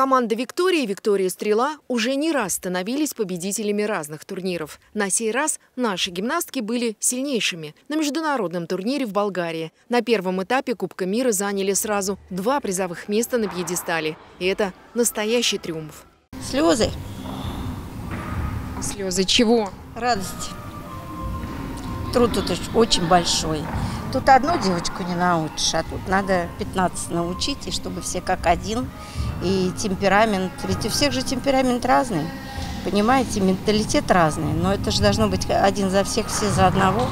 Команда Виктории и Виктория Стрела уже не раз становились победителями разных турниров. На сей раз наши гимнастки были сильнейшими. На международном турнире в Болгарии на первом этапе Кубка мира заняли сразу два призовых места на пьедестале. И это настоящий триумф. Слезы. Слезы чего? Радость. Труд тут очень большой. Тут одну девочку не научишь, а тут надо 15 научить, и чтобы все как один. И темперамент, ведь у всех же темперамент разный, понимаете, менталитет разный. Но это же должно быть один за всех, все за одного.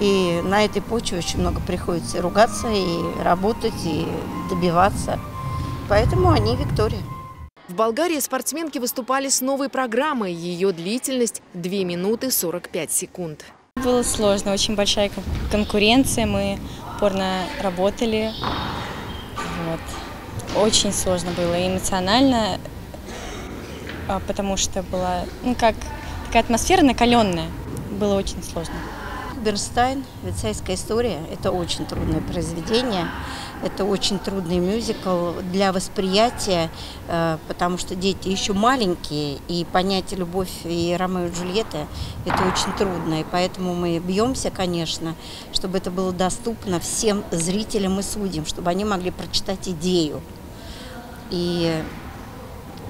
И на этой почве очень много приходится ругаться, и работать, и добиваться. Поэтому они Виктория. В Болгарии спортсменки выступали с новой программой. Ее длительность – 2 минуты 45 секунд. Было сложно, очень большая конкуренция, мы упорно работали. Очень сложно было эмоционально, а, потому что была, ну как, такая атмосфера накаленная. Было очень сложно. Бернстайн, «Лицейская история» – это очень трудное произведение. Это очень трудный мюзикл для восприятия, э, потому что дети еще маленькие, и понять любовь и Ромео и Джульетта – это очень трудно. И поэтому мы бьемся, конечно, чтобы это было доступно всем зрителям и судьям, чтобы они могли прочитать идею. И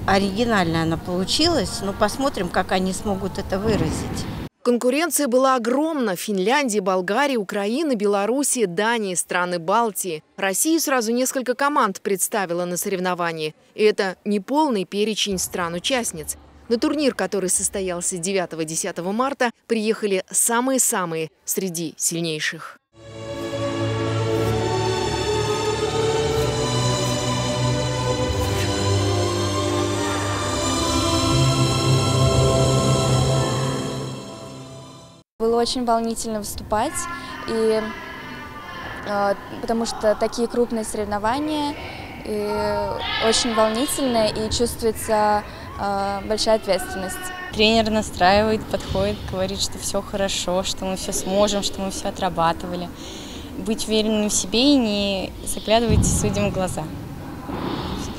оригинально она получилась, но посмотрим, как они смогут это выразить. Конкуренция была огромна. Финляндия, Болгария, Украина, Белоруссия, Дания, страны Балтии. Россию сразу несколько команд представила на соревновании. И это не полный перечень стран-участниц. На турнир, который состоялся 9-10 марта, приехали самые-самые среди сильнейших. Очень волнительно выступать, и, э, потому что такие крупные соревнования, и очень волнительно, и чувствуется э, большая ответственность. Тренер настраивает, подходит, говорит, что все хорошо, что мы все сможем, что мы все отрабатывали. Быть уверенным в себе и не заглядывать судьям в глаза.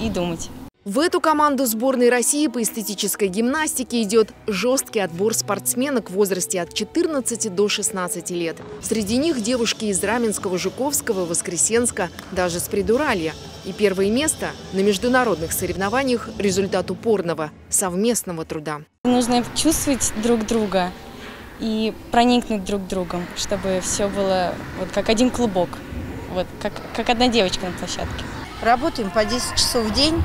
И думать. В эту команду сборной России по эстетической гимнастике идет жесткий отбор спортсменок в возрасте от 14 до 16 лет. Среди них девушки из Раменского, Жуковского, Воскресенска, даже с Придуралья. И первое место на международных соревнованиях – результат упорного, совместного труда. Нужно чувствовать друг друга и проникнуть друг другом, чтобы все было вот как один клубок, вот как, как одна девочка на площадке. Работаем по 10 часов в день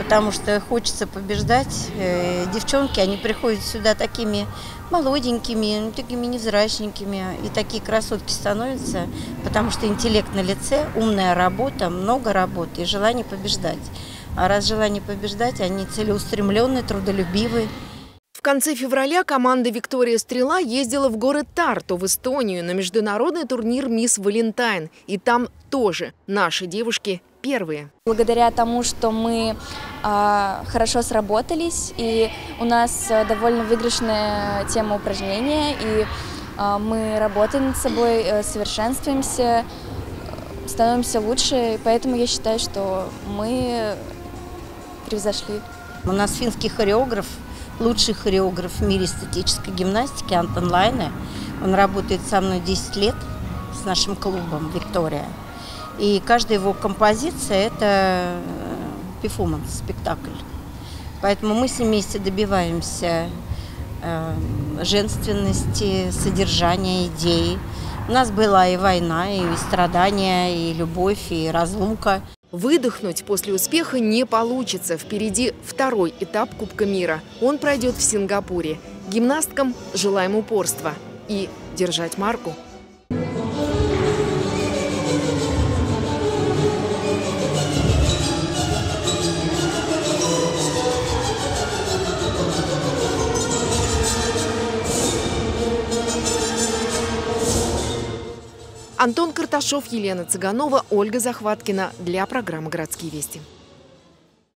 потому что хочется побеждать. Э, девчонки, они приходят сюда такими молоденькими, такими невзрачненькими, и такие красотки становятся, потому что интеллект на лице, умная работа, много работы и желание побеждать. А раз желание побеждать, они целеустремленные, трудолюбивые. В конце февраля команда «Виктория Стрела» ездила в город Тарту в Эстонию на международный турнир «Мисс Валентайн». И там тоже наши девушки первые. Благодаря тому, что мы хорошо сработались, и у нас э, довольно выигрышная тема упражнения, и э, мы работаем над собой, э, совершенствуемся, становимся лучше, и поэтому я считаю, что мы превзошли. У нас финский хореограф, лучший хореограф в мире эстетической гимнастики Антон Лайне. Он работает со мной 10 лет с нашим клубом «Виктория». И каждая его композиция – это перформанс, спектакль. Поэтому мы с ним вместе добиваемся э, женственности, содержания, идеи. У нас была и война, и страдания, и любовь, и разлука. Выдохнуть после успеха не получится. Впереди второй этап Кубка мира. Он пройдет в Сингапуре. Гимнасткам желаем упорства и держать марку. Антон Карташов, Елена Цыганова, Ольга Захваткина для программы «Городские вести».